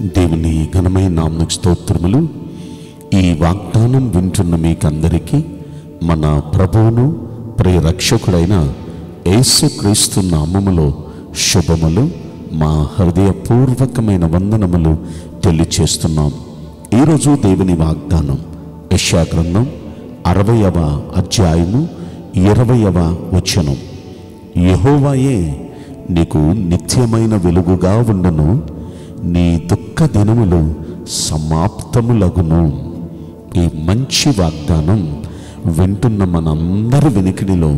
దేవుని ఘనమైన నామకు స్తోత్రములు. ఈ వాగ్దానం వింటున్న మీకందరికీ మన ప్రభువును ప్రియరక్షకుడైన యేసుక్రీస్తు నామములో శుభములు. మా హృదయపూర్వకమైన వందనములు తెలియచేస్తున్నాం. ఈరోజు దేవుని వాగ్దానం యశాగ్రంథం అరవయవ అధ్యాయము ఇరవయవ వచనం. యహోవాయే నీకు నిత్యమైన వెలుగుగా ఉండను. నీ దుఃఖ దినములు సమాప్తములగును. ఈ మంచి వాగ్దానం వింటున్న మనందరి వెనుకడిలో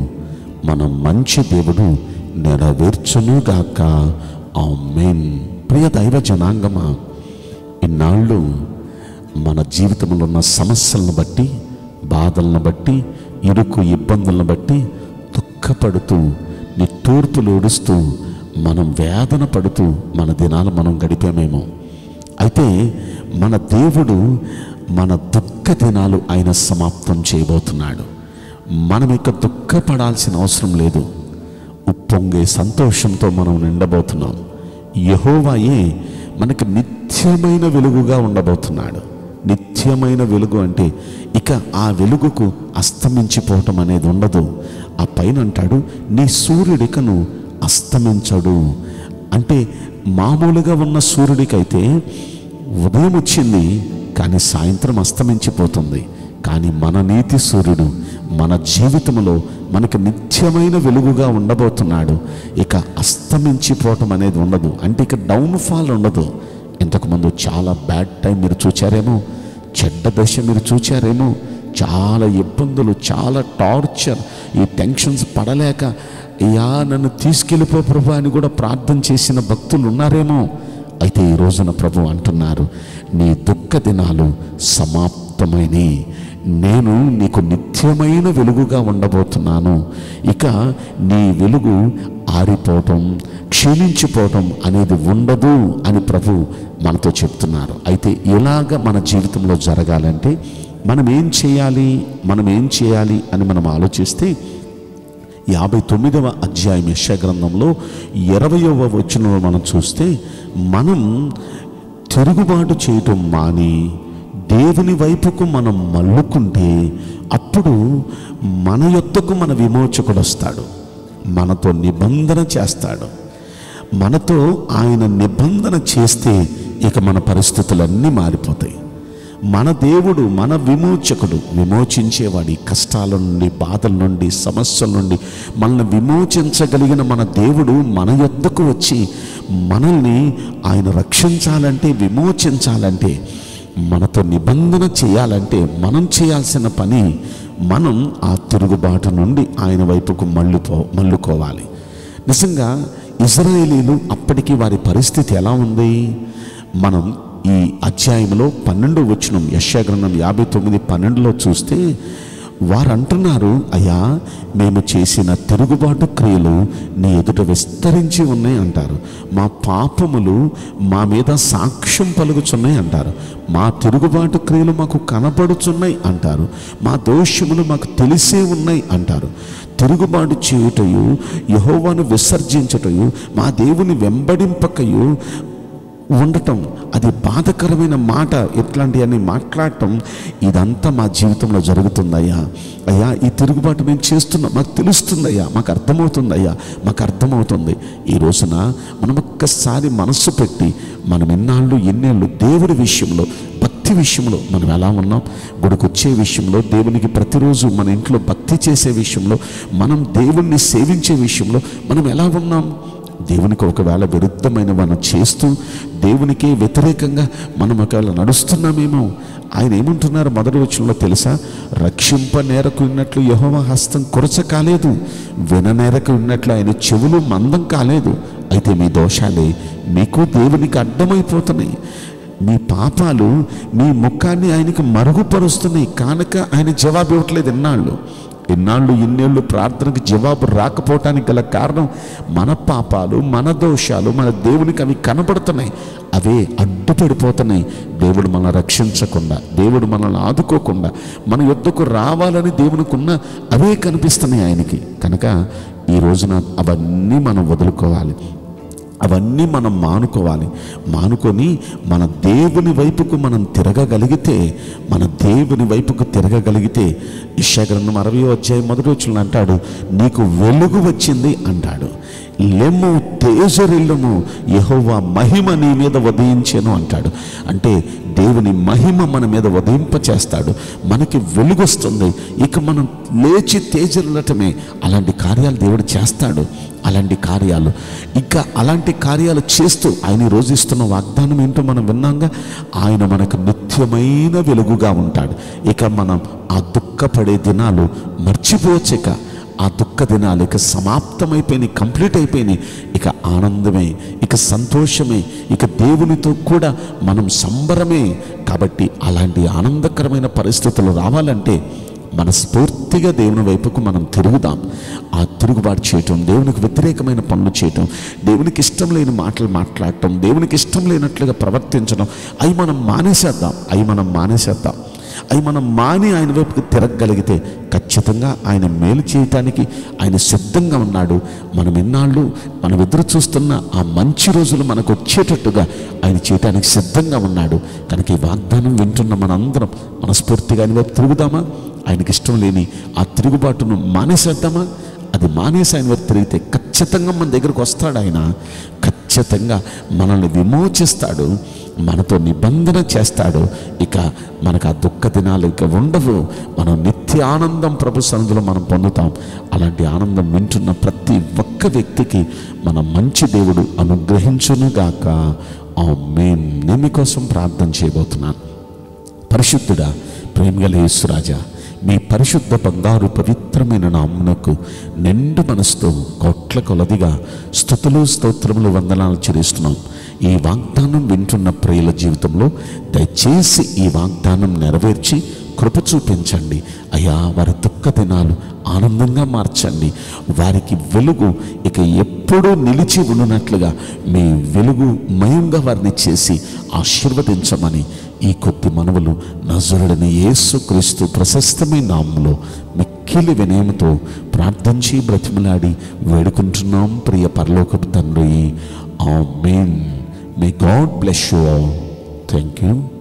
మన మంచి దేవుడు నెరవేర్చునుగాక. ఆమేన్. ప్రియ దైవ జనాంగమా ఇన్నాళ్ళు మన జీవితంలో ఉన్న సమస్యలను బట్టి బాధలను బట్టి ఇరుకు ఇబ్బందులను బట్టి దుఃఖపడుతూ నిట్టూర్పులు ఏడుస్తూ మనం వేదన పడుతూ మన దినాలు మనం గడిపామేమో. అయితే మన దేవుడు మన దుఃఖ దినాలు ఆయన సమాప్తం చేయబోతున్నాడు. మనం ఇక దుఃఖపడాల్సిన అవసరం లేదు. ఉప్పొంగే సంతోషంతో మనం నిండబోతున్నాం. యహోవాయే మనకి నిత్యమైన వెలుగుగా ఉండబోతున్నాడు. నిత్యమైన వెలుగు అంటే ఇక ఆ వెలుగుకు అస్తమించిపోవటం అనేది ఉండదు. ఆ పైన అంటాడు నీ సూర్యుడికను అస్తమించడు. అంటే మామూలుగా ఉన్న సూర్యుడికైతే ఉదయం వచ్చింది కానీ సాయంత్రం అస్తమించిపోతుంది. కానీ మన నీతి సూర్యుడు మన జీవితంలో మనకు నిత్యమైన వెలుగుగా ఉండబోతున్నాడు. ఇక అస్తమించిపోవటం అనేది ఉండదు. అంటే ఇక డౌన్ఫాల్ ఉండదు. ఇంతకుముందు చాలా బ్యాడ్ టైం మీరు చూచారేమో? చెడ్డ దశ మీరు చూచారేమో? చాలా ఇబ్బందులు చాలా టార్చర్ ఈ టెన్షన్స్ పడలేక అయ్యా నన్ను తీసుకెళ్ళిపో ప్రభు అని కూడా ప్రార్థన చేసిన భక్తులు ఉన్నారేమో. అయితే ఈ రోజున ప్రభు అంటున్నారు నీ దుఃఖ దినాలు సమాప్తమైనవి నేను నీకు నిత్యమైన వెలుగుగా ఉండబోతున్నాను. ఇక నీ వెలుగు ఆరిపోవటం క్షీణించిపోవటం అనేది ఉండదు అని ప్రభు మనతో చెప్తున్నారు. అయితే ఇలాగ మన జీవితంలో జరగాలంటే మనం ఏం చేయాలి మనం ఏం చేయాలి అని మనం ఆలోచిస్తే యాభై తొమ్మిదవ అధ్యాయం యశ గ్రంథంలో ఇరవయవ వచనంలో మనం చూస్తే మనం తిరుగుబాటు చేయటం మాని దేవుని వైపుకు మనం మల్లుకుంటే అప్పుడు మన యొత్తకు మన విమోచకుడు వస్తాడు. మనతో నిబంధన చేస్తాడు. మనతో ఆయన నిబంధన చేస్తే ఇక మన పరిస్థితులన్నీ మారిపోతాయి. మన దేవుడు మన విమోచకుడు విమోచించేవాడి కష్టాల నుండి బాధల నుండి సమస్యల నుండి. మనల్ని విమోచించగలిగిన మన దేవుడు మన యొద్దకు వచ్చి మనల్ని ఆయన రక్షించాలంటే విమోచించాలంటే మనతో నిబంధన చేయాలంటే మనం చేయాల్సిన పని మనం ఆ తిరుగుబాటు నుండి ఆయన వైపుకు మళ్ళుపో మళ్ళుకోవాలి. నిజంగా ఇజ్రాయేలీలు అప్పటికి వారి పరిస్థితి ఎలా ఉంది? మనం ఈ అధ్యాయంలో పన్నెండు వచ్చిన యశాగ్రంథం యాభై తొమ్మిది పన్నెండులో చూస్తే వారు అంటున్నారు అయ్యా మేము చేసిన తిరుగుబాటు క్రియలు నీ ఎదుట విస్తరించి ఉన్నాయి అంటారు. మా పాపములు మా మీద సాక్ష్యం పలుకుచున్నాయి అంటారు. మా తిరుగుబాటు క్రియలు మాకు కనపడుచున్నాయి అంటారు. మా దోషములు మాకు తెలిసే ఉన్నాయి అంటారు. తిరుగుబాటు చేయుటయు యహోవాను విసర్జించుటయు మా దేవుని వెంబడింపకయు ఉండటం అది బాధకరమైన మాట ఇట్లాంటివన్నీ మాట్లాడటం ఇదంతా మా జీవితంలో జరుగుతుందయ్యా. అయ్యా ఈ తిరుగుబాటు మేము చేస్తున్నాం మాకు తెలుస్తుందయ్యా మాకు అర్థమవుతుందయ్యా మాకు అర్థమవుతుంది. ఈ రోజున మనం ఒక్కసారి మనస్సు పెట్టి మనం ఎన్నాళ్ళు ఎన్నేళ్ళు దేవుడి విషయంలో భక్తి విషయంలో మనం ఎలా ఉన్నాం? గుడికొచ్చే విషయంలో దేవునికి ప్రతిరోజు మన ఇంట్లో భక్తి చేసే విషయంలో మనం దేవుణ్ణి సేవించే విషయంలో మనం ఎలా ఉన్నాం? దేవునికి ఒకవేళ విరుద్ధమైన మనం చేస్తూ దేవునికే వ్యతిరేకంగా మనం ఒకవేళ నడుస్తున్నామేమో ఆయన ఏమంటున్నారు మొదటి వచ్చంలో తెలుసా? రక్షింప నేరకు ఉన్నట్లు యహోవ హస్తం కొరచ కాలేదు విననేరకు ఉన్నట్లు ఆయన చెవులు మందం కాలేదు. అయితే మీ దోషాలే మీకు దేవునికి అడ్డమైపోతున్నాయి. మీ పాపాలు మీ ముఖాన్ని ఆయనకి మరుగుపరుస్తున్నాయి. కానుక ఆయన జవాబు ఇవ్వట్లేదు ఎన్నాళ్ళు ఎన్నాళ్ళు ఇన్నేళ్ళు ప్రార్థనకు జవాబు రాకపోవటానికి గల కారణం మన పాపాలు మన దోషాలు మన దేవునికి అవి కనపడుతున్నాయి అవే అడ్డుపడిపోతున్నాయి. దేవుడు మనల్ని రక్షించకుండా దేవుడు మనల్ని ఆదుకోకుండా మన యుద్ధకు రావాలని దేవునికున్న అవే కనిపిస్తున్నాయి ఆయనకి. కనుక ఈ రోజున అవన్నీ మనం వదులుకోవాలి. అవన్నీ మనం మానుకోవాలి. మానుకొని మన దేవుని వైపుకు మనం తిరగగలిగితే మన దేవుని వైపుకు తిరగగలిగితే ఇషగ్రంథం అరవై వచ్చే మొదటి వచ్చిన అంటాడు నీకు వెలుగు వచ్చింది అంటాడు. లెమ్ము తేజరిల్లును యహోవా మహిమ నీ మీద ఉదయించాను అంటాడు. అంటే దేవుని మహిమ మన మీద ఉదయింపచేస్తాడు. మనకి వెలుగొస్తుంది ఇక మనం లేచి తేజరిల్లటమే. అలాంటి కార్యాలు దేవుడు చేస్తాడు. అలాంటి కార్యాలు. ఇంకా అలాంటి కార్యాలు చేస్తూ ఆయన రోజు ఇస్తున్న వాగ్దానం ఏంటో మనం విన్నాంగా? ఆయన మనకు నిత్యమైన వెలుగుగా ఉంటాడు. ఇక మనం ఆ దుఃఖపడే దినాలు మర్చిపోవచ్చు ఇక ఆ దుఃఖ దినాలు ఇక సమాప్తమైపోయినాయి కంప్లీట్ అయిపోయినాయి. ఇక ఆనందమే ఇక సంతోషమే ఇక దేవునితో కూడా మనం సంబరమే. కాబట్టి అలాంటి ఆనందకరమైన పరిస్థితులు రావాలంటే మనస్ఫూర్తిగా దేవుని వైపుకు మనం తిరుగుదాం. ఆ తిరుగుబాటు చేయటం దేవునికి వ్యతిరేకమైన పనులు చేయటం దేవునికి ఇష్టం లేని మాటలు మాట్లాడటం దేవునికి ఇష్టం లేనట్లుగా ప్రవర్తించడం అవి మనం మానేసేద్దాం అవి మనం మానేసేద్దాం. అవి మనం మాని ఆయన వైపుకి తిరగగలిగితే ఖచ్చితంగా ఆయన మేలు చేయటానికి ఆయన సిద్ధంగా ఉన్నాడు. మనం ఎన్నాళ్ళు మనం ఎదురు చూస్తున్న ఆ మంచి రోజులు మనకు వచ్చేటట్టుగా ఆయన చేయటానికి సిద్ధంగా ఉన్నాడు. కనుక ఈ వాగ్దానం వింటున్న మనందరం మనస్ఫూర్తిగా ఆయన వైపు తిరుగుదామా? ఆయనకి ఇష్టం లేని ఆ తిరుగుబాటును మానేసేద్దామా? అది మానేసి ఆయన వైపు తిరిగితే ఖచ్చితంగా మన దగ్గరకు వస్తాడు ఆయన. ఖచ్చితంగా మనల్ని విమోచిస్తాడు. మనతో నిబంధన చేస్తాడు. ఇక మనకు ఆ దుఃఖ దినాలు ఇక ఉండవు. మనం నిత్య ఆనందం ప్రభు సన్నిధిలో మనం పొందుతాం. అలాంటి ఆనందం వింటున్న ప్రతి ఒక్క వ్యక్తికి మన మంచి దేవుడు అనుగ్రహించునుగాక. ఆ మేం నేను మీకోసం ప్రార్థన చేయబోతున్నాను. పరిశుద్ధుడా ప్రేమగల యేసురాజా మీ పరిశుద్ధ బంగారు పవిత్రమైన నామునకు నిండు మనసుతో కోట్ల కొలదిగా స్థుతులు స్తోత్రములు వందనాలు చెల్లిస్తున్నాం. ఈ వాగ్దానం వింటున్న ప్రియుల జీవితంలో దయచేసి ఈ వాగ్దానం నెరవేర్చి కృప చూపించండి. అయ్యా వారి దుఃఖ దినాలు ఆనందంగా మార్చండి. వారికి వెలుగు ఇక ఎప్పుడూ నిలిచి ఉండునట్లుగా మీ వెలుగు మయంగా వారిని చేసి ఆశీర్వదించమని ఈ కొద్ది మనవులు నజరుడని యేసు క్రీస్తు ప్రశస్తమైన నామంలో మిక్కిలి వినయముతో ప్రార్థించి బ్రతిమలాడి వేడుకుంటున్నాం ప్రియ పరలోకపు తండ్రి. Amen may God bless you all thank you